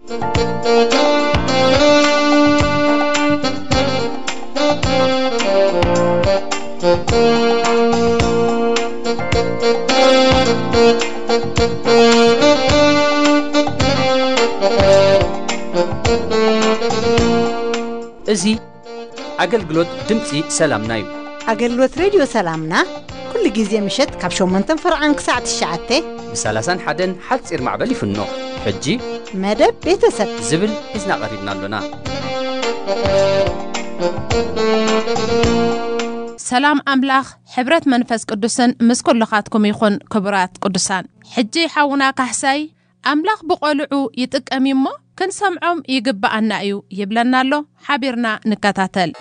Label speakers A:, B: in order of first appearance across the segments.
A: እዚ ኣገልግሎት ድምፂ ሰላምና እዩ።
B: ኣገልግሎት ሬድዮ ሰላምና ኩሉ ግዜ ምሸት ካብ 8 ፍርዓን ክሳዕ 9
A: ብ31 ሓፂር ማዕበል ይፍኖ። ሕጂ
B: መደብ ቤተሰብ
A: ዝብል ሒዝና ቀሪብና ኣሎና
C: ሰላም ኣምላኽ ሕብረት መንፈስ ቅዱስን ምስ ኩልኻትኩም ይኹን ክቡራት ቅዱሳን ሕጂ ሓውና ካሕሳይ ኣምላኽ ብቖልዑ ይጥቀም እሞ ክንሰምዖም ይግባአና እዩ ይብለና ኣሎ ሓቢርና ንከታተል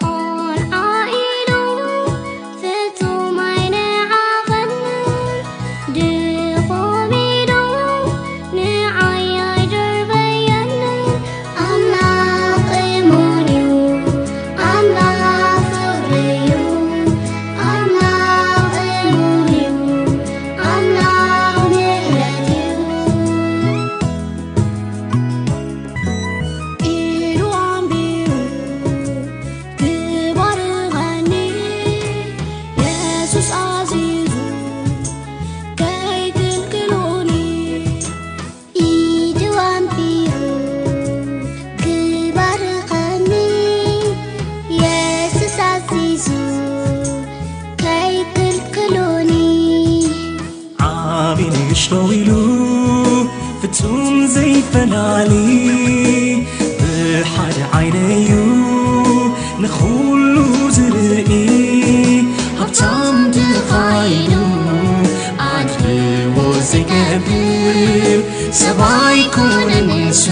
D: ዘይገብር ሰባይ ኮነ ንሱ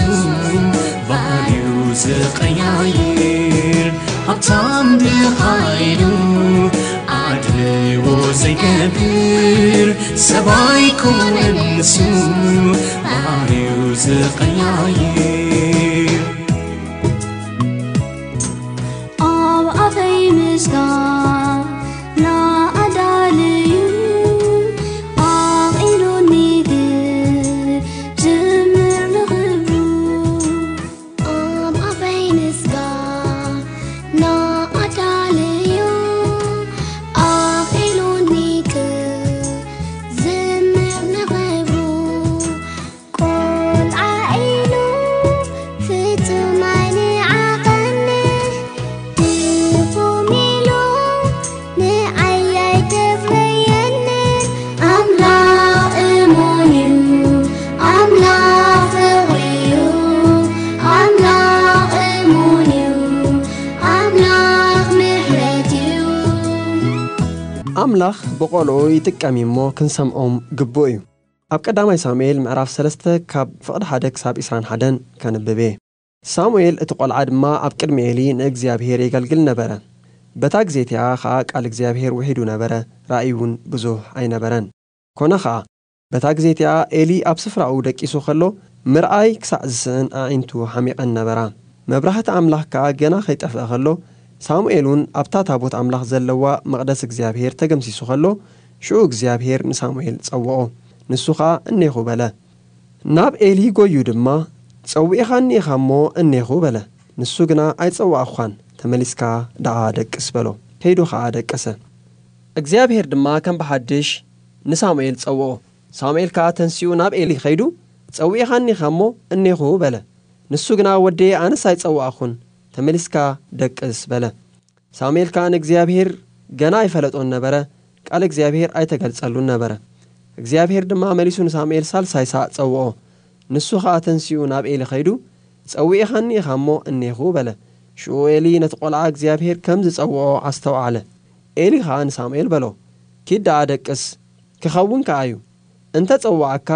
D: ባህርዩ ዝቐያይር ሃብታም ድኻይሉ ኣድልዎ ዘይገብር ሰባይ ኮነ ንሱ ባህርዩ ዝቐያይር
E: ኣምላኽ
F: ብቖልዑ ይጥቀም እሞ ክንሰምዖም ግቡእ እዩ። ኣብ ቀዳማይ ሳሙኤል ምዕራፍ 3 ካብ ፍቕዲ 1 ክሳብ 21 ከንብብ። ሳሙኤል እቲ ቈልዓ ድማ ኣብ ቅድሚ ኤሊ ንእግዚኣብሔር የገልግል ነበረ። በታ ግዜትያ ኸዓ ቃል እግዚኣብሔር ውሒዱ ነበረ ራእይ እውን ብዙሕ ኣይነበረን። ኮነ ኸዓ በታ ግዜትያ ኤሊ ኣብ ስፍራኡ ደቂሱ ኸሎ ምርኣይ ክሳዕ ዝስእን ኣዒንቱ ሓሚቐን ነበራ። መብራህቲ ኣምላኽ ከዓ ገና ኸይጠፍአ ኸሎ ሳሙኤል እውን ኣብታ ታቦት ኣምላኽ ዘለዋ መቕደስ እግዚኣብሔር ተገምሲሱ ኸሎ ሽዑ እግዚኣብሔር ንሳሙኤል ጸውዖ። ንሱ ኸዓ እኔኹ በለ። ናብ ኤሊ ጐዩ ድማ ጸዊዕኻኒ ኢኻ እሞ እኔኹ በለ። ንሱ ግና ኣይጸዋዕኳን ተመሊስካ ደኣ ደቅስ በሎ። ከይዱ ኸዓ ደቀሰ። እግዚኣብሔር ድማ ከም ብሓድሽ ንሳሙኤል ጸውዖ። ሳሙኤል ከዓ ተንሲኡ ናብ ኤሊ ኸይዱ ጸዊዕኻኒ ኢኻ እሞ እኔኹ በለ። ንሱ ግና ወደየ ኣነስ ኣይጸዋዕኹን ተመሊስካ ደቅስ በለ። ሳሙኤል ከዓ ንእግዚኣብሔር ገና ኣይፈለጦን ነበረ ቃል እግዚኣብሔር ኣይተገልጸሉን ነበረ። እግዚኣብሔር ድማ መሊሱ ንሳሙኤል ሳልሳይ ጸውዖ ንሱ ኸዓ ተንሲኡ ናብ ኤሊ ኸይዱ ጸዊዕኻኒ ኢኻ እሞ እኔኹ በለ። ሽዑ ኤሊ ነቲ ቈልዓ እግዚኣብሔር ከም ዝጸውዖ ኣስተውዓለ ኤሊ ኸዓ ንሳሙኤል በሎ ኪድ ደቅስ ክኸውን ከኣ እዩ እንተ ጸዋዓካ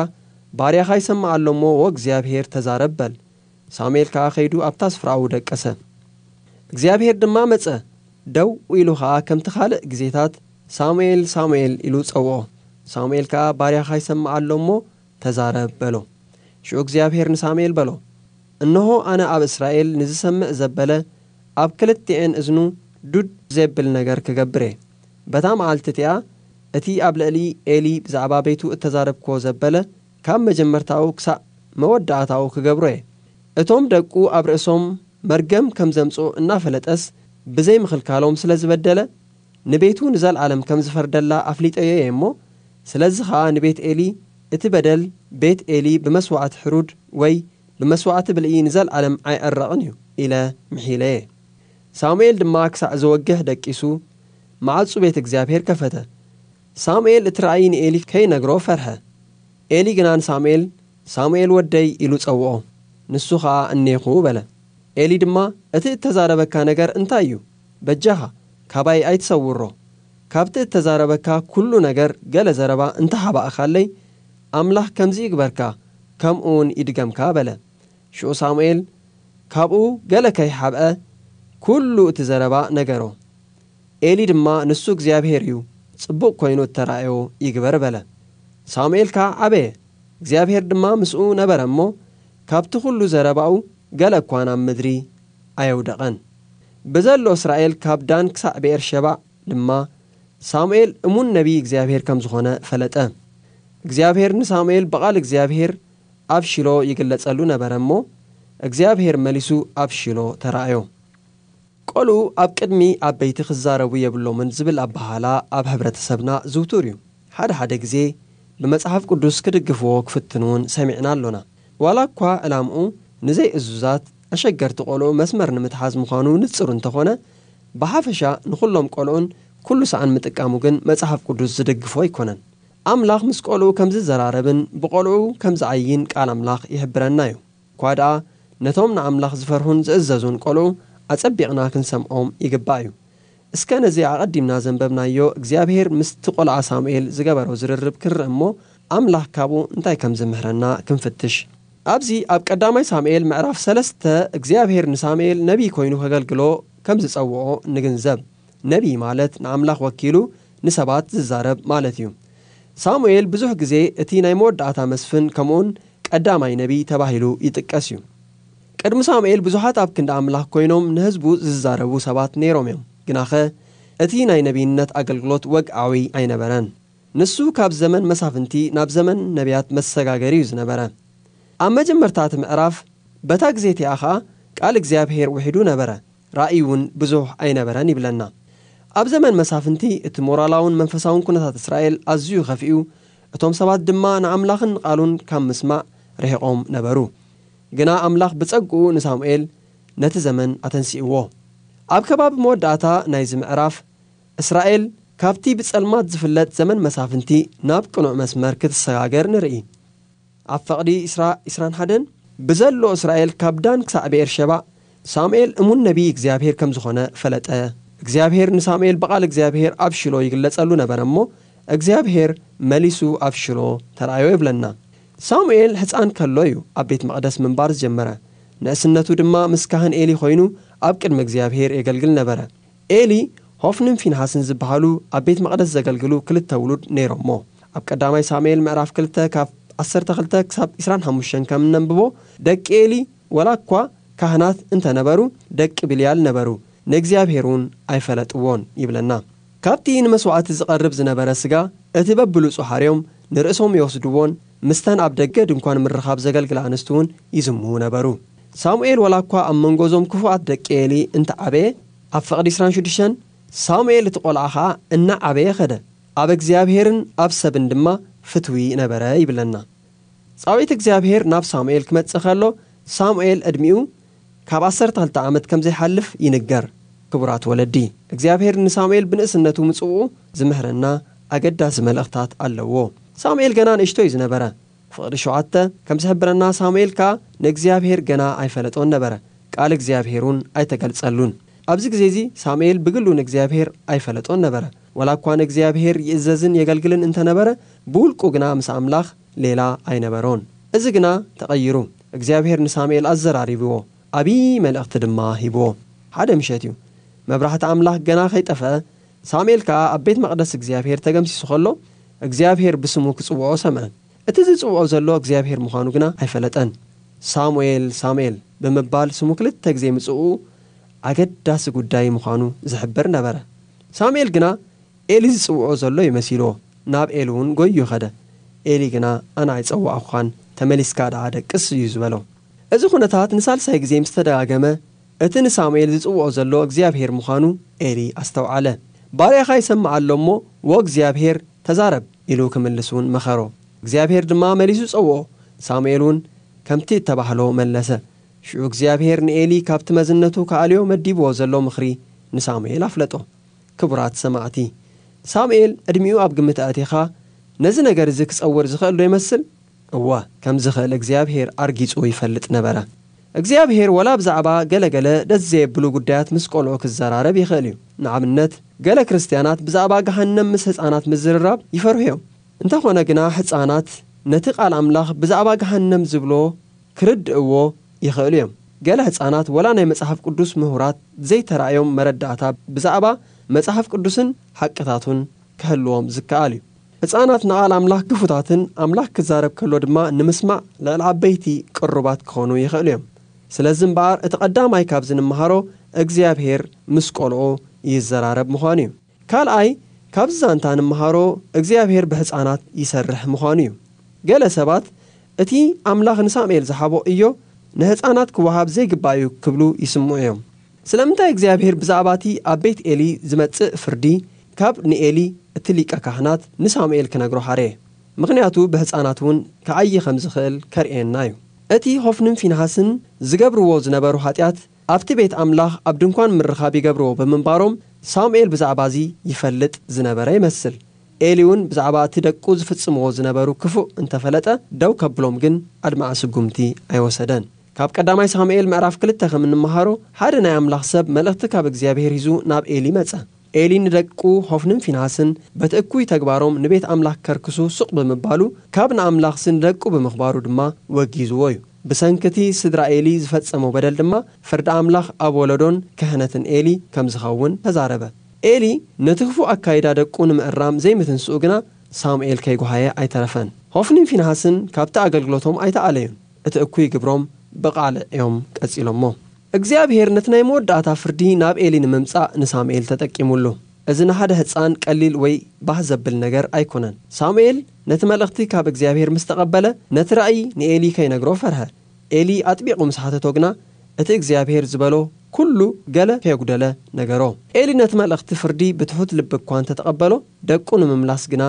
F: ባርያኻ ይሰምዕ ኣሎ እሞ ወእግዚኣብሔር ተዛረብ በል። ሳሙኤል ከዓ ኸይዱ ኣብታ ስፍራኡ ደቀሰ እግዚኣብሔር ድማ መጸ። ደው ኢሉ ኸዓ ከምቲ ካልእ ግዜታት ሳሙኤል ሳሙኤል ኢሉ ጸውዖ። ሳሙኤል ከዓ ባርያኻ ይሰምዕ ኣሎ እሞ ተዛረብ በሎ። ሽዑ እግዚኣብሔር ንሳሙኤል በሎ። እነሆ ኣነ ኣብ እስራኤል ንዝሰምዕ ዘበለ ኣብ ክልቲአን እዝኑ ዱድ ዘብል ነገር ክገብር እየ። በታ መዓልቲ እቲኣ እቲ ኣብ ልዕሊ ኤሊ ብዛዕባ ቤቱ እተዛረብክዎ ዘበለ ካብ መጀመርታኡ ክሳዕ መወዳእታኡ ክገብሮ እየ። እቶም ደቁ ኣብ ርእሶም መርገም ከም ዘምጽኡ እናፈለጠስ ብዘይ ምኽልካሎም ስለ ዝበደለ ንቤቱ ንዘለዓለም ከም ዝፈርደላ ኣፍሊጠዮ እየ እሞ። ስለዚ ኸዓ ንቤት ኤሊ እቲ በደል ቤት ኤሊ ብመስዋዕቲ ሕሩድ ወይ ብመስዋዕቲ ብልኢ ንዘለዓለም ኣይዕረቕን እዩ ኢለ ምሒለ እየ። ሳሙኤል ድማ ክሳዕ ዘወግሕ ደቂሱ ማዕጹ ቤት እግዚኣብሔር ከፈተ። ሳሙኤል እቲ ራእይ ንኤሊ ከይነግሮ ፈርሐ። ኤሊ ግና ንሳሙኤል ሳሙኤል ወደይ ኢሉ ጸውዖ። ንሱ ኸዓ እኔኹ በለ ኤሊ ድማ እቲ እተዛረበካ ነገር እንታይ እዩ? በጃኻ ካባይ ኣይትሰውሮ። ካብቲ እተዛረበካ ኩሉ ነገር ገለ ዘረባ እንተሓባእኻለይ ኣምላኽ ከምዚ ይግበርካ ከምኡ እውን ይድገምካ በለ። ሽዑ ሳሙኤል ካብኡ ገለ ከይሓብአ ኩሉ እቲ ዘረባ ነገሮ። ኤሊ ድማ ንሱ እግዚኣብሔር እዩ። ጽቡቕ ኮይኑ እተራእዮ ይግበር በለ። ሳሙኤል ከዓ ዓበየ እግዚኣብሔር ድማ ምስኡ ነበረ እሞ ካብቲ ኩሉ ዘረባኡ ገለ እኳ ናብ ምድሪ ኣየውደቐን ብዘሎ እስራኤል ካብ ዳን ክሳዕ ብኤር ድማ ሳሙኤል እሙን ነቢይ እግዚኣብሔር ከም ዝኾነ ፈለጠ። እግዚኣብሔር ንሳሙኤል በቓል እግዚኣብሔር ኣብ ሽሎ ይግለጸሉ ነበረ እሞ እግዚኣብሔር መሊሱ ኣብ ሽሎ ተራእዮ። ቆልኡ ኣብ ቅድሚ ዓበይቲ ክዛረቡ የብሎምን ዝብል ኣባሃላ ኣብ ሕብረተሰብና ዝውቱር እዩ። ሓደ ሓደ ግዜ ብመጽሓፍ ቅዱስ ክድግፍዎ ክፍትን እውን ሰሚዕና ኣሎና ዋላ እኳ ዕላምኡ ንዘይ እዙዛት ኣሸገርቲ ቆልዑ መስመር ንምትሓዝ ምዃኑ ንጽሩ እንተኾነ ብሓፈሻ ንኹሎም ቆልዑን ኩሉ ሰዓን ምጥቃሙ ግን መጽሓፍ ቅዱስ ዝድግፎ ኣይኮነን። ኣምላኽ ምስ ቆልዑ ከም ዝዘራረብን ብቆልዑ ከም ዝዓይን ቃል ኣምላኽ ይሕብረና እዩ። እኳ ደኣ ነቶም ንኣምላኽ ዝፈርሁን ዝእዘዙን ቆልዑ ኣጸቢቕና ክንሰምዖም ይግባእ እዩ። እስከ ነዚ ኣቐዲምና ዘንበብናዮ እግዚኣብሔር ምስቲ ቈልዓ ሳሙኤል ዝገበሮ ዝርርብ ክንርኢ እሞ ኣምላኽ ካብኡ እንታይ ከም ዝምህረና ክንፍትሽ ኣብዚ ኣብ ቀዳማይ ሳሙኤል ምዕራፍ ሰለስተ እግዚኣብሔር ንሳሙኤል ነቢይ ኮይኑ ከገልግሎ ከም ዝጸውዖ ንግንዘብ። ነቢይ ማለት ንኣምላኽ ወኪሉ ንሰባት ዝዛረብ ማለት እዩ። ሳሙኤል ብዙሕ ግዜ እቲ ናይ መወዳእታ መስፍን ከምኡውን ቀዳማይ ነቢይ ተባሂሉ ይጥቀስ እዩ። ቅድሚ ሳሙኤል ብዙሓት ኣብ ክንዲ ኣምላኽ ኮይኖም ንህዝቡ ዝዛረቡ ሰባት ነይሮም እዮም። ግናኸ እቲ ናይ ነቢይነት ኣገልግሎት ወግዓዊ ኣይነበረን። ንሱ ካብ ዘመን መሳፍንቲ ናብ ዘመን ነቢያት መሰጋገሪ እዩ ዝነበረ ኣብ መጀመርታ እቲ ምዕራፍ በታ ግዜ እቲኣ ኸዓ ቃል እግዚኣብሔር ውሒዱ ነበረ። ራእይ እውን ብዙሕ ኣይነበረን ይብለና። ኣብ ዘመን መሳፍንቲ እቲ ሞራላውን መንፈሳውን ኩነታት እስራኤል ኣዝዩ ኸፊኡ እቶም ሰባት ድማ ንኣምላኽን ቃሉን ካብ ምስማዕ ርሒቖም ነበሩ። ግና ኣምላኽ ብጸግኡ ንሳሙኤል ነቲ ዘመን ኣተንሲእዎ። ኣብ ከባቢ መወዳእታ ናይዚ ምዕራፍ እስራኤል ካብቲ ብጸልማት ዝፍለጥ ዘመን መሳፍንቲ ናብ ቅኑዕ መስመር ክትሰጋገር ንርኢ ኣብ ፍቕዲ 21 ብዘሎ እስራኤል ካብ ዳን ክሳዕ ብኤር ሳሙኤል እሙን ነቢይ እግዚኣብሔር ከም ዝኾነ ፈለጠ። እግዚኣብሔር ንሳሙኤል በቓል እግዚኣብሔር ኣብ ሽሎ ይግለጸሉ ነበረ እሞ እግዚኣብሔር መሊሱ ኣብ ሽሎ ተራእዮ ይብለና። ሳሙኤል ሕፃን ከሎ እዩ ኣብ ቤት መቕደስ ምንባር ዝጀመረ። ንእስነቱ ድማ ምስ ካህን ኤሊ ኮይኑ ኣብ ቅድሚ እግዚኣብሔር የገልግል ነበረ። ኤሊ ሆፍንን ፊንሃስን ዝበሃሉ ኣብ ቤት መቕደስ ዘገልግሉ ክልተ ውሉድ ነይሮሞ ኣብ ቀዳማይ ሳሙኤል ምዕራፍ 2 ካብ 12 ክሳብ 25 ከም ነንብቦ ደቂ ኤሊ ወላ እኳ ካህናት እንተነበሩ ደቂ ብልያል ነበሩ። ንእግዚኣብሔር እውን ኣይፈለጥዎን ይብለና። ካብቲ ንመስዋዕቲ ዝቐርብ ዝነበረ ስጋ እቲ በብሉፁ ሓርዮም ንርእሶም ይወስድዎን ምስተን ኣብ ደገ ድንኳን ምርኻብ ዘገልግላ ኣንስቲ እውን ይዝምዉ ነበሩ። ሳሙኤል ወላ እኳ ኣብ መንጎዞም ክፉኣት ደቂ ኤሊ እንተዓበየ ኣብ ፍቕዲ 26 ሳሙኤል እቲ ቈልዓ ኸዓ እናዓበየ ኸደ። ኣብ እግዚኣብሔርን ኣብ ሰብን ድማ ፍትዊ ነበረ ይብለና። ጻዊት እግዚኣብሔር ናብ ሳሙኤል ክመጽእ ከሎ ሳሙኤል ዕድሚኡ ካብ 12 ዓመት ከም ዘይሓልፍ ይንገር። ክቡራት ወለዲ እግዚኣብሔር ንሳሙኤል ብንእስነቱ ምጽውኡ ዝምህረና ኣገዳሲ መልእኽታት ኣለዎ። ሳሙኤል ገና ንእሽቶ እዩ ዝነበረ። ፍቕዲ ሸውዓተ ከም ዝሕብረና ሳሙኤል ከዓ ንእግዚኣብሔር ገና ኣይፈለጦን ነበረ። ቃል እግዚኣብሔር እውን ኣይተገልጸሉን። ኣብዚ ግዜ እዚ ሳሙኤል ብግሉ ንእግዚኣብሔር ኣይፈለጦን ነበረ ወላ እኳ ንእግዚኣብሔር ይእዘዝን የገልግልን እንተነበረ ብውልቁ ግና ምስ ኣምላኽ ሌላ ኣይነበሮን እዚ ግና ተቐይሩ እግዚኣብሔር ንሳሙኤል ኣዘራሪብዎ ዓብዪ መልእኽቲ ድማ ሂብዎ። ሓደ ምሸት እዩ። መብራህቲ ኣምላኽ ገና ከይጠፍአ ሳሙኤል ከዓ ኣብ ቤት መቕደስ እግዚኣብሔር ተገምሲሱ ከሎ እግዚኣብሔር ብስሙ ክጽውዖ ሰምዐ። እቲ ዝጽውዖ ዘሎ እግዚኣብሔር ምዃኑ ግና ኣይፈለጠን። ሳሙኤል ሳሙኤል ብምባል ስሙ ክልተ ግዜ ምጽኡ ኣገዳሲ ጉዳይ ምዃኑ ዝሕብር ነበረ። ሳሙኤል ግና ኤሊ ዝጽውዖ ዘሎ ይመሲልዎ ናብ ኤሊ እውን ጐዩ ኸደ። ኤሊ ግና ኣነ ኣይጸዋዕኹኻን ተመሊስካ ደኣ ደቅስ እዩ ዝበሎ። እዚ ኩነታት ንሳልሳይ ግዜ ምስ ተደጋገመ እቲ ንሳሙኤል ዝጽውዖ ዘሎ እግዚኣብሔር ምዃኑ ኤሊ ኣስተውዓለ። ባርያኻ ይሰምዕ ኣሎ እሞ ኦ እግዚኣብሔር ተዛረብ ኢሉ ክምልስ እውን መኸሮ። እግዚኣብሔር ድማ መሊሱ ጸውዖ ሳሙኤል እውን ከምቲ እተባህሎ መለሰ። ሽዑ እግዚኣብሔር ንኤሊ ካብቲ መዝነቱ ከኣልዮ መዲብዎ ዘሎ ምኽሪ ንሳሙኤል ኣፍለጦ። ክቡራት ሰማዕቲ ሳሙኤል ዕድሚኡ ኣብ ግምት ኣእቲኻ ነዚ ነገር እዚ ክጸውር ዝኽእል ዶ ይመስል? እወ ከም ዝኽእል እግዚኣብሔር ኣርጊጹ ይፈልጥ ነበረ። እግዚኣብሔር ወላ ብዛዕባ ገለገለ ደስ ዘየብሉ ጉዳያት ምስ ቆልዑ ክዘራረብ ይኽእል እዩ። ንኣብነት ገለ ክርስትያናት ብዛዕባ ገሃነም ምስ ህፃናት ምዝርራብ ይፈርሑ እዮም። እንተኾነ ግና ህፃናት ነቲ ቓል ኣምላኽ ብዛዕባ ገሃነም ዝብሎ ክርድእዎ ይኽእሉ እዮም። ገለ ህፃናት ወላ ናይ መጽሓፍ ቅዱስ ምሁራት ዘይተረእዮም መረዳእታ ብዛዕባ መጽሓፍ ቅዱስን ሓቅታቱን ክህልዎም ዝከኣል እዩ። ህፃናት ንቓል ኣምላኽ ግፉታትን ኣምላኽ ክዛረብ ከሎ ድማ ንምስማዕ ልዕሊ ዓበይቲ ቅሩባት ክኾኑ ይኽእሉ እዮም። ስለዚ እምበኣር እቲ ቐዳማይ ካብዚ ንምሃሮ እግዚኣብሔር ምስ ቆልዑ ይዘራረብ ምዃኑ እዩ። ካልኣይ ካብዚ ዛንታ ንምሃሮ እግዚኣብሔር ብህፃናት ይሰርሕ ምዃኑ እዩ። ገለ ሰባት እቲ ኣምላኽ ንሳሙኤል ዝሃቦ እዮ ንህፃናት ክወሃብ ዘይግባእ እዩ ክብሉ ይስምዑ እዮም ስለምንታይ እግዚኣብሔር ብዛዕባ እቲ ኣብ ቤት ኤሊ ዝመጽእ ፍርዲ ካብ ንኤሊ እቲ ሊቀ ካህናት ንሳሙኤል ክነግሮ ሓረየ ምኽንያቱ ብህፃናት እውን ክዓይ ከም ዝኽእል ከርኤና እዩ። እቲ ሆፍንን ፊንሃስን ዝገብርዎ ዝነበሩ ኃጢኣት ኣብቲ ቤት ኣምላኽ ኣብ ድንኳን ምርኻብ ይገብርዎ ብምንባሮም ሳሙኤል ብዛዕባ እዚ ይፈልጥ ዝነበረ ይመስል። ኤሊ እውን ብዛዕባ እቲ ደቁ ዝፍጽምዎ ዝነበሩ ክፉእ እንተፈለጠ ደው ከብሎም ግን ኣድማዕ ስጉምቲ ኣይወሰደን ካብ ቀዳማይ ሳሙኤል ምዕራፍ ክልተ ከም እንመሃሮ ሓደ ናይ ኣምላኽ ሰብ መልእኽቲ ካብ እግዚኣብሔር ሂዙ ናብ ኤሊ መጸ። ኤሊ ንደቁ ሆፍንን ፊንሃስን በቲ እኩይ ተግባሮም ንቤት ኣምላኽ ከርክሱ ሱቕ ብምባሉ ካብ ንኣምላኽሲ ንደቁ ብምኽባሩ ድማ ወጊዝዎ እዩ። ብሰንኪቲ ስድራ ኤሊ ዝፈጸሞ በደል ድማ ፍርዲ ኣምላኽ ኣብ ወለዶን ክህነትን ኤሊ ከም ዝኸውን ተዛረበ። ኤሊ ነቲ ክፉእ ኣካይዳ ደቁ ንምእራም ዘይምትንስኡ ግና ሳሙኤል ከይጓሃየ ኣይተረፈን። ሆፍንን ፊንሃስን ካብቲ ኣገልግሎቶም ኣይተኣለዩን። እቲ እኩይ ግብሮም ብቓልዕ እዮም ቀጺሎሞ። እግዚኣብሔር ነቲ ናይ መወዳእታ ፍርዲ ናብ ኤሊ ንምምጻእ ንሳሙኤል ተጠቂሙሉ። እዚ ንሓደ ህፃን ቀሊል ወይ ባህ ዘብል ነገር ኣይኮነን። ሳሙኤል ነቲ መልእኽቲ ካብ እግዚኣብሔር ምስ ተቐበለ ነቲ ራእይ ንኤሊ ከይነግሮ ፈርሀ። ኤሊ ኣጥቢቑ ምስ ሓተቶ ግና እቲ እግዚኣብሔር ዝበሎ ኩሉ ገለ ከየጉደለ ነገሮ። ኤሊ ነቲ መልእኽቲ ፍርዲ ብትሑት ልቢ እኳ እንተተቐበሎ ደቁ ንምምላስ ግና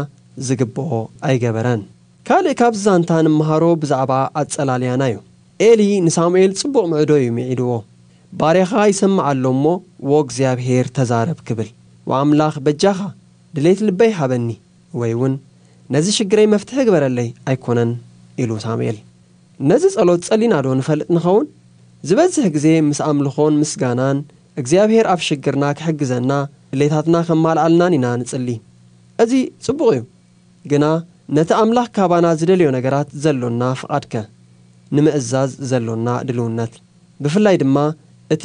F: ዝግብኦ ኣይገበረን። ካልእ ካብ ዛንታ ንምሃሮ ብዛዕባ ኣጸላልያና እዩ ኤሊ ንሳሙኤል ጽቡቕ ምዕዶ እዩ ሚዒድዎ። ባርያኻ ይሰምዕ ኣሎ እሞ ወ እግዚኣብሔር ተዛረብ ክብል ወኣምላኽ በጃኻ ድሌት ልበይ ሃበኒ ወይ እውን ነዚ ሽግረይ መፍትሒ ግበረለይ ኣይኮነን ኢሉ ሳሙኤል። ነዚ ጸሎት ጸሊና ዶ ንፈልጥ ንኸውን? ዝበዝሕ ግዜ ምስ ኣምልኾን ምስጋናን እግዚኣብሔር ኣብ ሽግርና ክሕግዘና ድሌታትና ከማልኣልናን ኢና ንጽሊ። እዚ ጽቡቕ እዩ። ግና ነቲ ኣምላኽ ካባና ዝደልዮ ነገራት ዘሎና ፍቓድከ ንምእዛዝ ዘሎና ድልውነት። ብፍላይ ድማ እቲ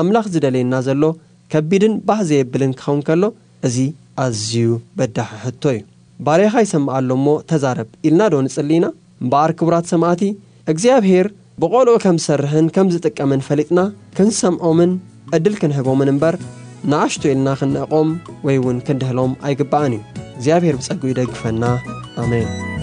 F: ኣምላኽ ዝደለየና ዘሎ ከቢድን ባህ ዘየብልን ክኸውን ከሎ እዚ ኣዝዩ በዳሒ ሕቶ እዩ። ባርያኻ ይሰምዕ ኣሎ እሞ ተዛረብ ኢልና ዶ ንጽሊ ኢና? እምበኣር ክቡራት ሰማዕቲ እግዚኣብሔር ብቖልዑ ከም ዝሰርሕን ከም ዝጥቀምን ፈሊጥና ክንሰምዖምን ዕድል ክንህቦምን እምበር ንኣሽቱ ኢልና ክንእቖም ወይ እውን ክንድህሎም ኣይግባአን እዩ። እግዚኣብሔር ብጸጉ ይደግፈና። ኣሜን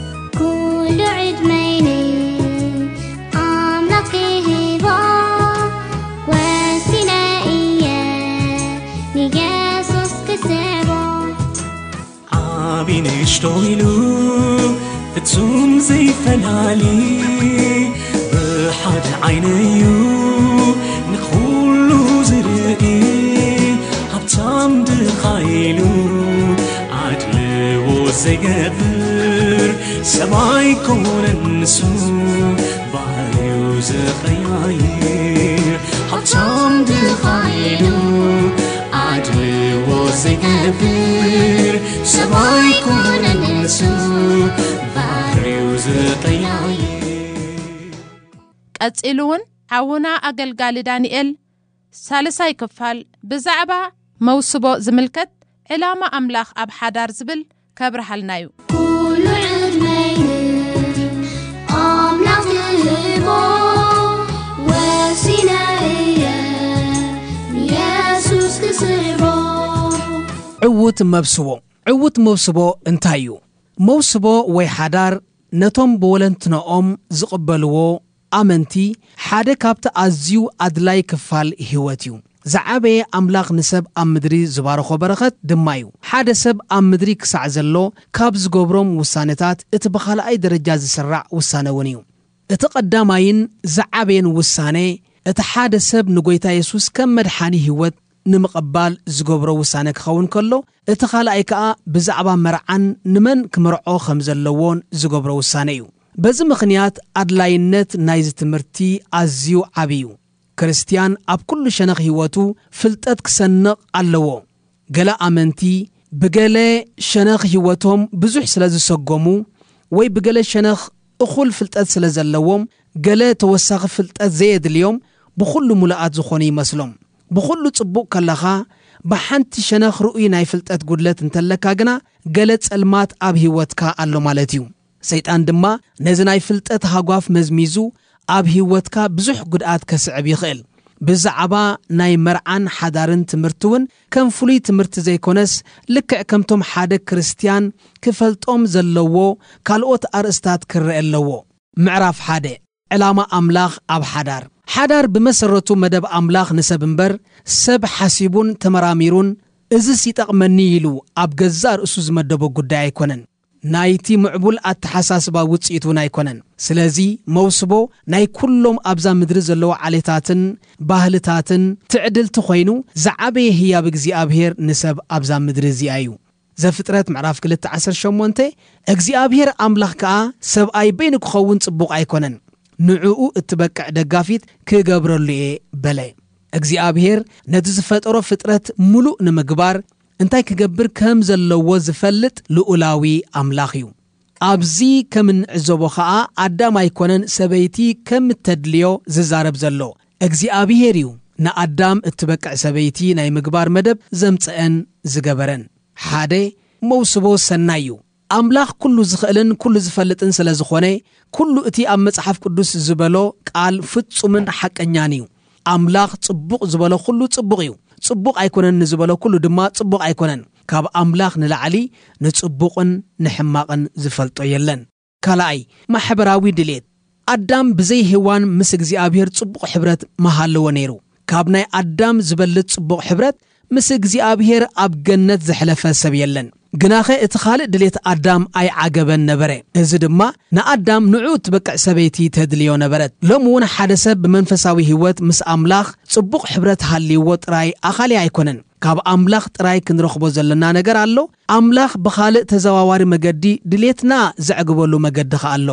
D: ዓቢ ንእሽቶ ኢሉ ፍጹም ዘይፈላሊ ብሓደ ዓይነ እዩ ንኹሉ ዝርኢ ሃብታም ድኻ ኢሉ ኣድልዎ ዘይገብር ሰማይ ኮነ ንሱ ባህርዩ ዝቐያይር ሃብታም ድኻ ኢሉ ኣድልዎ ዘይገብር ሰማይ ኮነ ንሱ ባህርዩ ዝቐያይር
C: ቀጺሉ እውን ሓውና ኣገልጋሊ ዳንኤል ሳልሳይ ክፋል ብዛዕባ መውስቦ ዝምልከት ዕላማ ኣምላኽ ኣብ ሓዳር ዝብል ከብርሃልና እዩ
E: ኩሉ ዕድመይኒ ኣምላኽ ክህቦ ወሲነ እየ ንየሱስ ክስዕቦ
G: ዕውት መብስቦ ዕውት መብስቦ እንታይ እዩ? መውስቦ ወይ ሓዳር ነቶም ብወለንትነኦም ዝቕበልዎ ኣመንቲ ሓደ ካብቲ ኣዝዩ ኣድላይ ክፋል ህይወት እዩ። ዝዓበየ ኣምላኽ ንሰብ ኣብ ምድሪ ዝባረኾ በረኸት ድማ እዩ። ሓደ ሰብ ኣብ ምድሪ ክሳዕ ዘሎ ካብ ዝገብሮም ውሳነታት እቲ ብኻልኣይ ደረጃ ዝስራዕ ውሳነ እውን እዩ። እቲ ቐዳማይን ዝዓበየን ውሳነ እቲ ሓደ ሰብ ንጐይታ የሱስ ከም መድሓኒ ህይወት ንምቕባል ዝገብሮ ውሳነ ክኸውን ከሎ እቲ ካልኣይ ከኣ ብዛዕባ መርዓን ንመን ክምርዖ ከም ዘለዎን ዝገብሮ ውሳነ እዩ። በዚ ምኽንያት ኣድላይነት ናይዚ ትምህርቲ ኣዝዩ ዓብዪ እዩ። ክርስትያን ኣብ ኩሉ ሸነኽ ህይወቱ ፍልጠት ክሰንቕ ኣለዎ። ገለ ኣመንቲ ብገለ ሸነኽ ህይወቶም ብዙሕ ስለ ዝሰጎሙ ወይ ብገለ ሸነኽ እኹል ፍልጠት ስለ ዘለዎም ገለ ተወሳኺ ፍልጠት ዘየድልዮም ብኹሉ ሙሉኣት ዝኾኑ ይመስሎም ብኹሉ ጽቡቕ ከለኻ ብሓንቲ ሸነኽ ርኡይ ናይ ፍልጠት ጉድለት እንተለካ ግና ገለ ጸልማት ኣብ ህይወትካ ኣሎ ማለት እዩ። ሰይጣን ድማ ነዚ ናይ ፍልጠት ሃጓፍ መዝሚዙ ኣብ ህይወትካ ብዙሕ ጉድኣት ከስዕብ ይኽእል። ብዛዕባ ናይ መርዓን ሓዳርን ትምህርቲ እውን ከም ፍሉይ ትምህርቲ ዘይኮነስ ልክዕ ከምቶም ሓደ ክርስትያን ክፈልጦም ዘለዎ ካልኦት ኣርእስታት ክርአ ኣለዎ። ምዕራፍ ሓደ ዕላማ ኣምላኽ ኣብ ሓዳር። ሓዳር ብመሰረቱ መደብ ኣምላኽ ንሰብ እምበር ሰብ ሓሲቡን ተመራሚሩን እዝስ ይጠቕመኒ ኢሉ ኣብ ገዛእ ርእሱ ዝመደቦ ጉዳይ ኣይኮነን። ናይቲ ምዕቡል ኣተሓሳስባ ውፅኢት እውን ኣይኮነን። ስለዚ መውስቦ ናይ ኩሎም ኣብዛ ምድሪ ዘለዎ ዓሌታትን ባህልታትን ትዕድልቲ ኮይኑ ዝዓበየ ህያብ እግዚኣብሔር ንሰብ ኣብዛ ምድሪ እዚኣ እዩ። ዘፍጥረት ምዕራፍ 218 እግዚኣብሔር ኣምላኽ ከዓ ሰብኣይ በይኑ ክኸውን ጽቡቕ ኣይኮነን ንዕኡ እትበቅዕ ደጋፊት ክገብረሉ እየ በለ። እግዚኣብሔር ነቲ ዝፈጠሮ ፍጥረት ሙሉእ ንምግባር እንታይ ክገብር ከም ዘለዎ ዝፈልጥ ልኡላዊ ኣምላኽ እዩ። ኣብዚ ከም እንዕዘቦ ኸዓ ኣዳም ኣይኮነን ሰበይቲ ከም እተድልዮ ዝዛረብ ዘሎ እግዚኣብሔር እዩ። ንኣዳም እትበቅዕ ሰበይቲ ናይ ምግባር መደብ ዘምፅአን ዝገበረን ሓደ መውስቦ ሰናይ እዩ ኣምላኽ ኩሉ ዝኽእልን ኩሉ ዝፈልጥን ስለ ዝኾነ ኩሉ እቲ ኣብ መጽሓፍ ቅዱስ ዝበሎ ቃል ፍጹምን ሓቀኛን እዩ። ኣምላኽ ጽቡቕ ዝበሎ ኩሉ ጽቡቕ እዩ። ጽቡቕ ኣይኮነን ንዝበሎ ኩሉ ድማ ጽቡቕ ኣይኮነን። ካብ ኣምላኽ ንላዕሊ ንጽቡቕን ንሕማቕን ዝፈልጦ የለን። ካልኣይ ማሕበራዊ ድሌት ኣዳም ብዘይ ህዋን ምስ እግዚኣብሔር ጽቡቕ ሕብረት መሃለዎ ነይሩ። ካብ ናይ ኣዳም ዝበልጥ ጽቡቕ ሕብረት ምስ እግዚኣብሔር ኣብ ገነት ዘሕለፈ ሰብ የለን ግናኸ እቲ ካልእ ድሌት ኣዳም ኣይዓገበን ነበረ። እዚ ድማ ንኣዳም ንዑ እትበቅዕ ሰበይቲ ተድልዮ ነበረት ሎሚ እውን ሓደ ሰብ ብመንፈሳዊ ህይወት ምስ ኣምላኽ ጽቡቕ ሕብረት ሃልይዎ ጥራይ ኣኻልየ ኣይኮነን። ካብ ኣምላኽ ጥራይ ክንረኽቦ ዘለና ነገር ኣሎ። ኣምላኽ ብኻልእ ተዘዋዋሪ መገዲ ድሌትና ዘዕግበሉ መገዲ ኸ ኣሎ።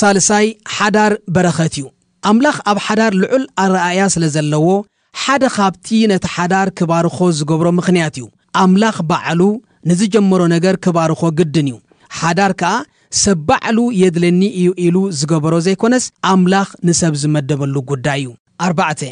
G: ሳልሳይ ሓዳር በረኸት እዩ። ኣምላኽ ኣብ ሓዳር ልዑል ኣረኣያ ስለ ዘለዎ ሓደ ካብቲ ነቲ ሓዳር ክባርኾ ዝገብሮ ምኽንያት እዩ። ኣምላኽ ባዕሉ ንዝጀመሮ ነገር ክባርኾ ግድን እዩ። ሓዳር ከዓ ሰብ ባዕሉ የድለኒ እዩ ኢሉ ዝገበሮ ዘይኮነስ ኣምላኽ ንሰብ ዝመደበሉ ጉዳይ እዩ። ኣርባዕተ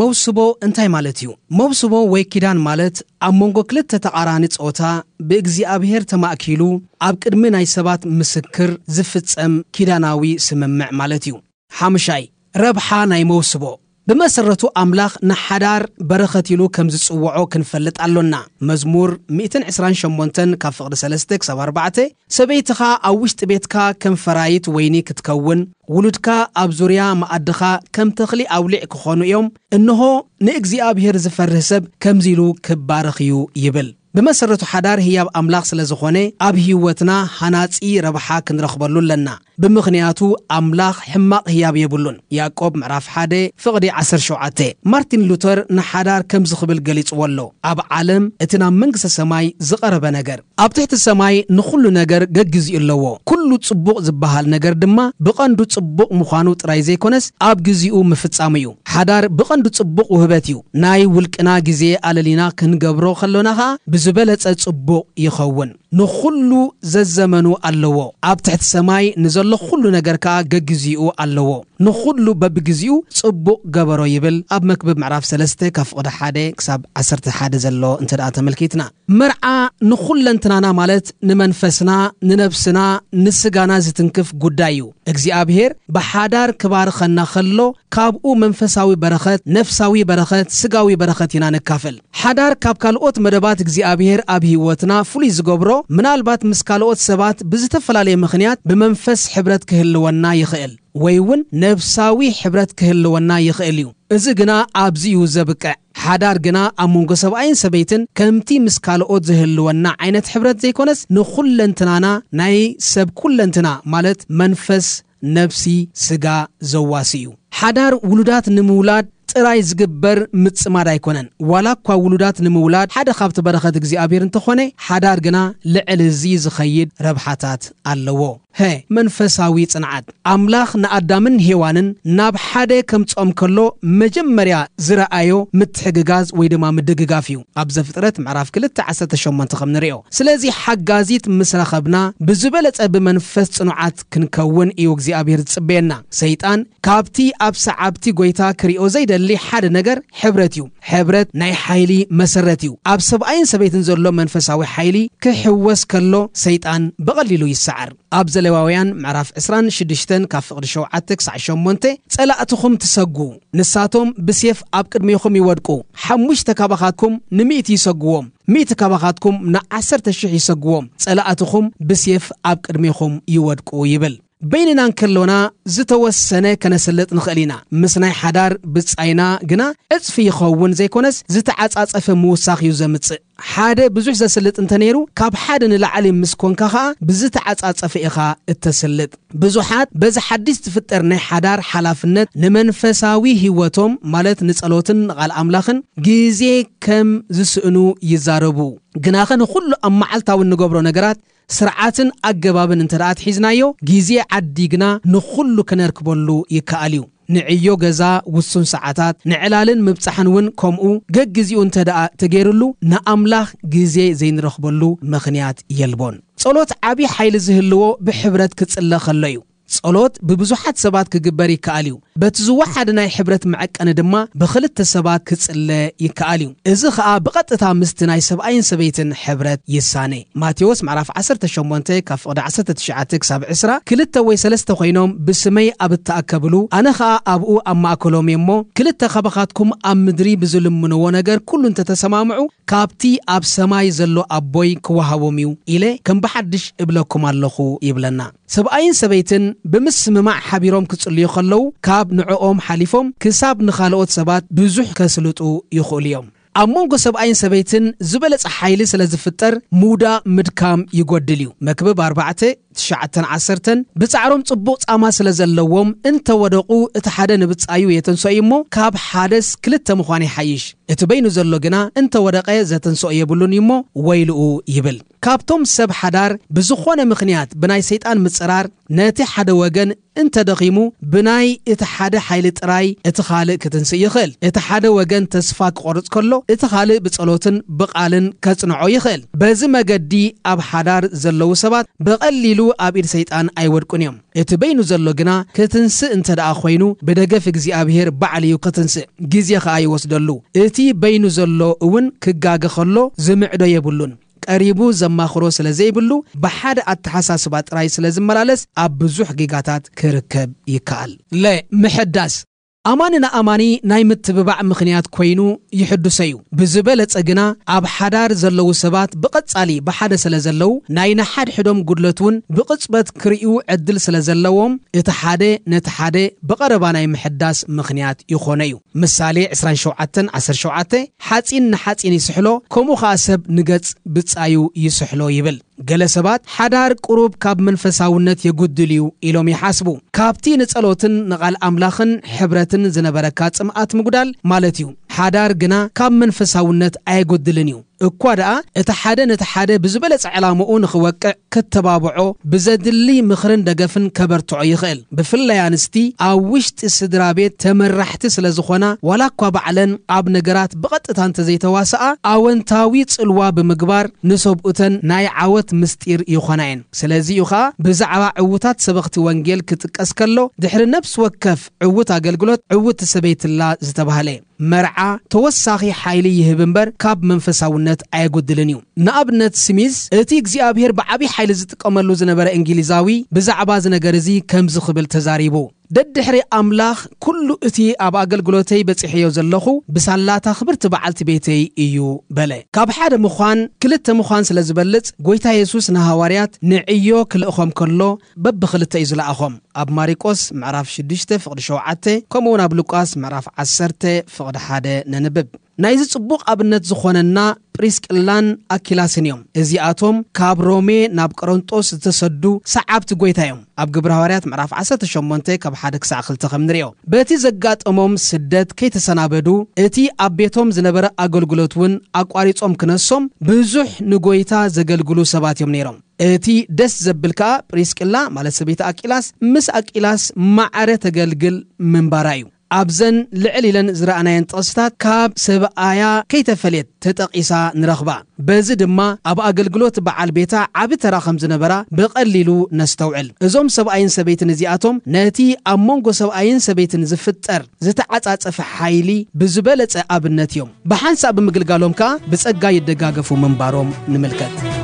G: መውስቦ እንታይ ማለት እዩ? መውስቦ ወይ ኪዳን ማለት ኣብ መንጎ ክልተ ተቓራኒ ጾታ ብእግዚኣብሔር ተማእኪሉ ኣብ ቅድሚ ናይ ሰባት ምስክር ዝፍጸም ኪዳናዊ ስምምዕ ማለት እዩ። ሓሙሻይ ረብሓ ናይ መውስቦ ብመሰረቱ ኣምላኽ ንሓዳር በረኸት ኢሉ ከም ዝጽውዖ ክንፈልጥ ኣሎና መዝሙር 128 ካብ ፍቕዲ 3 ክሳብ 4 ሰበይትኻ ኣብ ውሽጢ ቤትካ ከም ፈራይት ወይኒ ክትከውን ውሉድካ ኣብ ዙርያ መኣድኻ ከም ተኽሊ ኣውሊዕ ክኾኑ እዮም እንሆ ንእግዚኣብሔር ዝፈርህ ሰብ ከምዚ ኢሉ ክባርኽ እዩ ይብል ብመሰረቱ ሓዳር ህያብ ኣምላኽ ስለ ዝኾነ ኣብ ህይወትና ሃናጺ ረብሓ ክንረኽበሉ ኣለና ብምኽንያቱ ኣምላኽ ሕማቕ ህያብ የብሉን። ያዕቆብ ምዕራፍ 1 ፍቕዲ 17 ማርቲን ሉተር ንሓዳር ከም ዝኽብል ገሊጽዎ ኣሎ። ኣብ ዓለም እቲ ናብ መንግሥተ ሰማይ ዝቐረበ ነገር ኣብ ትሕቲ ሰማይ ንኹሉ ነገር ገግዚኡ ኣለዎ። ኩሉ ጽቡቕ ዝበሃል ነገር ድማ ብቐንዱ ጽቡቕ ምዃኑ ጥራይ ዘይኮነስ ኣብ ግዜኡ ምፍጻም እዩ። ሓዳር ብቐንዱ ጽቡቕ ውህበት እዩ። ናይ ውልቅና ግዜ ኣለሊና ክንገብሮ ከሎና ኸዓ ብዝበለጸ ጽቡቕ ይኸውን ንኹሉ ዘዘመኑ ኣለዎ። ኣብ ትሕቲ ሰማይ ንዘሎ ኩሉ ነገር ከዓ ገግዚኡ ኣለዎ። ንኹሉ በብግዚኡ ጽቡቕ ገበሮ ይብል። ኣብ መክብብ ምዕራፍ 3 ካብ ፍቕዲ 1 ክሳብ 11 ዘሎ እንተ ደኣ ተመልኪትና። መርዓ ንኹለንትናና ማለት ንመንፈስና ንነብስና ንስጋና ዝትንክፍ ጉዳይ እዩ። እግዚኣብሔር ብሓዳር ክባርኸና ከሎ ካብኡ መንፈሳዊ በረኸት ነፍሳዊ በረኸት ስጋዊ በረኸት ኢና ንካፈል ሓዳር ካብ ካልኦት መደባት እግዚኣብሔር ኣብ ህይወትና ፍሉይ ዝገብሮ ምናልባት ምስ ካልኦት ሰባት ብዝተፈላለየ ምኽንያት ብመንፈስ ሕብረት ክህልወና ይኽእል ወይ እውን ነብሳዊ ሕብረት ክህልወና ይኽእል እዩ። እዚ ግና ኣብዚ እዩ ዘብቅዕ። ሓዳር ግና ኣብ መንጎ ሰብኣይን ሰበይትን ከምቲ ምስ ካልኦት ዝህልወና ዓይነት ሕብረት ዘይኮነስ ንኹለንትናና ናይ ሰብ ኩለንትና ማለት መንፈስ ነፍሲ ስጋ ዘዋሲ እዩ ሓዳር ውሉዳት ንምውላድ ጥራይ ዝግበር ምጽማድ ኣይኮነን። ዋላ እኳ ውሉዳት ንምውላድ ሓደ ካብቲ በረኸት እግዚኣብሔር እንተኾነ ሓዳር ግና ልዕሊ እዚ ዝኸይድ ረብሓታት ኣለዎ። ሄ መንፈሳዊ ጽንዓት። ኣምላኽ ንኣዳምን ሄዋንን ናብ ሓደ ከምጾም ከሎ መጀመርያ ዝረኣዮ ምትሕግጋዝ ወይ ድማ ምድግጋፍ እዩ። ኣብ ዘፍጥረት ምዕራፍ 218 ከም ንሪኦ ስለዚ ሓጋዚት ምስ ረኸብና ብዝበለጸ ብመንፈስ ጽኑዓት ክንከውን እዩ። እግዚኣብሔር ዝጽበየና ሰይጣን ካብቲ ኣብ ሰዓብቲ ጐይታ ክሪኦ ዘይደሊ ሓደ ነገር ሕብረት እዩ። ሕብረት ናይ ሓይሊ መሰረት እዩ። ኣብ ሰብኣይን ሰበይትን ዘሎ መንፈሳዊ ሓይሊ ክሕወስ ከሎ ሰይጣን ብቐሊሉ ይሰዓር። ኣብ ዘለዋውያን ምዕራፍ 26 ካብ ፍቕዲ 7 ክሳዕ 8 ጸላእትኹም ትሰጉ ንሳቶም ብሴፍ ኣብ ቅድሚኹም ይወድቁ። ሓሙሽተ ካባኻትኩም ንምእቲ ይሰግዎም ሚእቲ ካባኻትኩም ንዓሰርተ ሽሕ ይሰግዎም። ጸላእትኹም ብሴፍ ኣብ ቅድሚኹም ይወድቁ ይብል በይንና እንከሎና ዝተወሰነ ከነሰልጥ ንኽእል ኢና ምስ ናይ ሓዳር ብጻይና ግና ዕጽፊ ይኸውን ዘይኮነስ ዝተዓጻጸፈ ምውሳኽ እዩ ዘምጽእ ሓደ ብዙሕ ዘስልጥ እንተ ነይሩ ካብ ሓደ ንላዕሊ ምስ ኮንካ ኸዓ ብዝተዓጻጸፈ ኢኻ እተስልጥ። ብዙሓት በዚ ሓድሽ ዝፍጠር ናይ ሓዳር ሓላፍነት ንመንፈሳዊ ህይወቶም ማለት ንጸሎትን ንቓል ኣምላኽን ግዜ ከም ዝስእኑ ይዛረቡ። ግናኸ ንኹሉ ኣብ መዓልታዊ እንገብሮ ነገራት ስርዓትን ኣገባብን እንተ ደኣ ትሒዝናዮ ግዜ ዓዲግና ንኹሉ ክነርክበሉ ይከኣል እዩ ንዕዮ ገዛ ውሱን ሰዓታት ንዕላልን ምብጻሕን እውን ከምኡ ገግዚኡ እንተ ደኣ ተገይሩሉ ንኣምላኽ ግዜ ዘይንረኽበሉ ምኽንያት የልቦን። ጸሎት ዓብዪ ሓይሊ ዝህልዎ ብሕብረት ክጽለ ኸሎ እዩ ጸሎት ብብዙሓት ሰባት ክግበር ይከኣል እዩ። በቲ ዝወሓደ ናይ ሕብረት መዐቀኒ ድማ ብኽልተ ሰባት ክጽለ ይከኣል እዩ። እዚ ኸዓ ብቐጥታ ምስቲ ናይ ሰብኣይን ሰበይትን ሕብረት ይሳነ። ማቴዎስ ምዕራፍ 18 ካብ ፍቕዲ 19 ክሳብ 20 ክልተ ወይ ሰለስተ ኮይኖም ብስመይ ኣብ እተኣከብሉ ኣነ ኸዓ ኣብኡ ኣብ ማእከሎም እየ እሞ ክልተ ካባኻትኩም ኣብ ምድሪ ብዝልምንዎ ነገር ኩሉ እንተተሰማምዑ ካብቲ ኣብ ሰማይ ዘሎ ኣቦይ ክወሃቦም እዩ ኢለ ከም ብሓድሽ እብለኩም ኣለኹ ይብለና። ሰብኣይን ሰበይትን ብምስምማዕ ሓቢሮም ክጽልዩ ከለዉ ካብ ንዕኦም ሓሊፎም ክሳብ ንኻልኦት ሰባት ብዙሕ ከስልጡ ይኽእሉ እዮም። ኣብ መንጎ ሰብኣይን ሰበይትን ዝበለጸ ሓይሊ ስለ ዝፍጠር ምውዳእ ምድካም ይጐድል እዩ። መክብብ 4 910 ብጻዕሮም ጽቡቕ ጻማ ስለ ዘለዎም እንተወደቑ እቲ ሓደ ንብጻዩ የተንሶዩ እሞ ካብ ሓደስ ክልተ ምዃን ይሓይሽ። እቲ በይኑ ዘሎ ግና እንተወደቐ ዘተንስኦ የብሉን እዩ እሞ ወይልኡ ይብል። ካብቶም ሰብ ሓዳር ብዝኾነ ምኽንያት ብናይ ሰይጣን ምጽራር ነቲ ሓደ ወገን እንተደኺሙ ብናይ እቲ ሓደ ሓይሊ ጥራይ እቲ ኻልእ ክትንስእ ይኽእል። እቲ ሓደ ወገን ተስፋ ክቖርጽ ከሎ እቲ ኻልእ ብጸሎትን ብቓልን ከጽንዖ ይኽእል። በዚ መገዲ ኣብ ሓዳር ዘለዉ ሰባት ብቐሊሉ ኣብ ኢድ ሰይጣን ኣይወድቁን እዮም። እቲ በይኑ ዘሎ ግና ክትንስእ እንተ ደኣ ኮይኑ ብደገፍ እግዚኣብሔር ባዕል እዩ ክትንስእ ግዜ ኸኣ ይወስደሉ። እቲ በይኑ ዘሎ እውን ክጋገ ከሎ ዝምዕዶ የብሉን። ቀሪቡ ዘማኽሮ ስለ ዘይብሉ ብሓደ ኣተሓሳስባ ጥራይ ስለ ዝመላለስ ኣብ ብዙሕ ጊጋታት ክርከብ ይከኣል። ለ ምሕዳስ ኣማኒ ንኣማኒ ናይ ምትብባዕ ምኽንያት ኮይኑ ይሕድሶ እዩ ብዝበለጸ ግና ኣብ ሓዳር ዘለዉ ሰባት ብቐጻሊ ብሓደ ስለ ዘለዉ ናይ ንሓድሕዶም ጉድለት እውን ብቕጽበት ክርእዩ ዕድል ስለ ዘለዎም እቲ ሓደ ነቲ ሓደ ብቐረባ ናይ ምሕዳስ ምኽንያት ይኾነ እዩ። ምሳሌ 2717 ሓጺን ንሓጺን ይስሕሎ ከምኡ ኸዓ ሰብ ንገጽ ብጻዩ ይስሕሎ ይብል ገለ ሰባት ሓዳር ቁሩብ ካብ መንፈሳውነት የጉድል እዩ ኢሎም ይሓስቡ። ካብቲ ንጸሎትን ንቓል ኣምላኽን ሕብረትን ዝነበረካ ጽምኣት ምጉዳል ማለት እዩ። ሓዳር ግና ካብ መንፈሳውነት ኣየጐድልን እዩ እኳ ደኣ እቲ ሓደ ነቲ ሓደ ብዝበለጸ ዕላምኡ ንኽወቅዕ ከተባብዖ ብዘድሊ ምኽርን ደገፍን ከበርትዖ ይኽእል። ብፍላይ ኣንስቲ ኣብ ውሽጢ ስድራ ቤት ተመራሕቲ ስለ ዝኾና ዋላ እኳ ባዕለን ኣብ ነገራት ብቐጥታ እንተዘይተዋስኣ ኣወንታዊ ጽልዋ ብምግባር ንሰብኡተን ናይ ዓወት ምስጢር ይኾና እየን። ስለዚ እዩ ኸዓ ብዛዕባ ዕዉታት ሰበኽቲ ወንጌል ክጥቀስ ከሎ ድሕሪ ነብሲ ወከፍ ዕዉት ኣገልግሎት ዕዉት ሰበይትላ ዝተባህለ መርዓ ተወሳኺ ሓይሊ ይህብ እምበር ካብ መንፈሳውነት እምነት ኣየጐድልን እዩ። ንኣብነት ስሚዝ እቲ እግዚኣብሔር ብዓብዪ ሓይሊ ዝጥቀመሉ ዝነበረ እንግሊዛዊ ብዛዕባ እዚ ነገር እዚ ከምዚ ክብል ተዛሪቡ ደድሕሪ ኣምላኽ ኩሉ እቲ ኣብ ኣገልግሎተይ በፂሐዮ ዘለኹ ብሳላታ ክብርቲ በዓልቲ ቤተይ እዩ በለ። ካብ ሓደ ምዃን ክልተ ምዃን ስለ ዝበልጽ ጐይታ የሱስ ንሃዋርያት ንዕዮ ክልእኾም ከሎ በብክልተ እዩ ዝለኣኾም። ኣብ ማሪቆስ ምዕራፍ 6 ፍቕዲ 7 ከምኡውን ኣብ ሉቃስ ምዕራፍ 10 ፍቕዲ 1 ነንብብ ናይዚ ጽቡቕ ኣብነት ዝኾነና ጵሪስቅላን ኣኪላስን እዮም። እዚኣቶም ካብ ሮሜ ናብ ቆሮንጦስ ዝተሰዱ ሰዓብቲ ጐይታ እዮም። ኣብ ግብሪ ሃዋርያት ምዕራፍ 18 ካብ 1 ክሳዕ 2 ከም ንሪኦ በቲ ዘጋጠሞም ስደት ከይተሰናበዱ እቲ ኣብ ቤቶም ዝነበረ ኣገልግሎት እውን ኣቋሪጾም ክነሶም ብዙሕ ንጐይታ ዘገልግሉ ሰባት እዮም ነይሮም። እቲ ደስ ዘብል ከዓ ጵሪስቅላ ማለት ሰበይቲ ኣቂላስ ምስ ኣቂላስ ማዕረ ተገልግል ምንባራ እዩ ኣብዘን ልዕል ኢለን ዝረኣናየን ጥቕስታት ካብ ሰብኣያ ከይተፈልየት ተጠቒሳ ንረኽባ። በዚ ድማ ኣብ ኣገልግሎት በዓል ቤታ ዓብ ተራ ከም ዝነበራ ብቐሊሉ ነስተውዕል። እዞም ሰብኣይን ሰበይትን እዚኣቶም ነቲ ኣብ መንጎ ሰብኣይን ሰበይትን ዝፍጠር ዝተዓጻጸፈ ሓይሊ ብዝበለጸ ኣብነት እዮም። ብሓንሳብ ብምግልጋሎም ከዓ ብጸጋ ይደጋገፉ ምንባሮም ንምልከት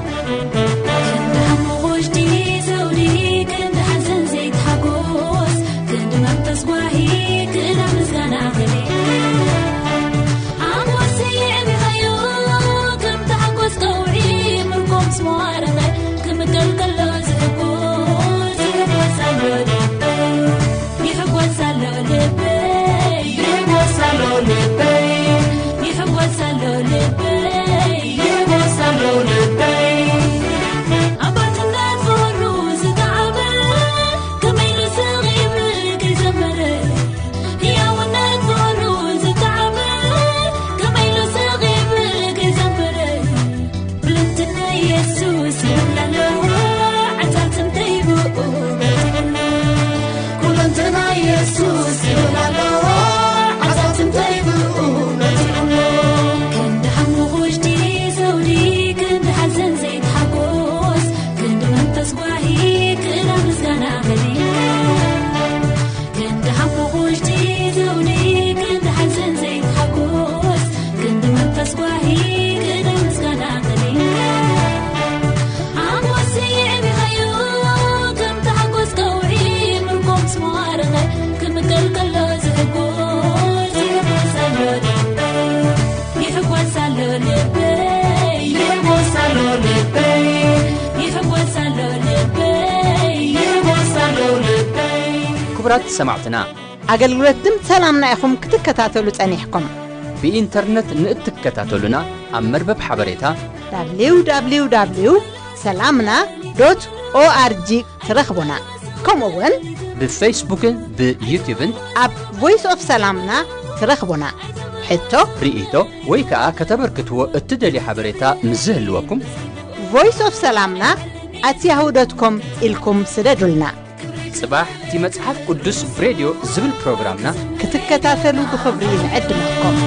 A: ክቡራት ሰማዕትና
B: ኣገልግሎት ድምፂ ሰላምና ኢኹም ክትከታተሉ ጸኒሕኩም
A: ብኢንተርነት ንእትከታተሉና ኣብ መርበብ ሓበሬታ
B: www ሰላምና ዶት ኦአርጂ ትረኽቡና ከምኡውን
A: ብፌስቡክን ብዩቲብን
B: ኣብ ቮይስ ኦፍ ሰላምና ትረኽቡና ሕቶ
A: ርኢቶ ወይ ከዓ ከተበርክትዎ እትደልዩ ሓበሬታ ምዝህልወኩም
B: ቮይስ ኦፍ ሰላምና ኣት ያሁ ዶት ኮም ኢልኩም ስደዱልና
A: ጽባሕ እቲ መጽሓፍ ቅዱስ ብሬድዮ ዝብል ፕሮግራምና
B: ክትከታተሉ ብኽብሪ ንዕድመኩም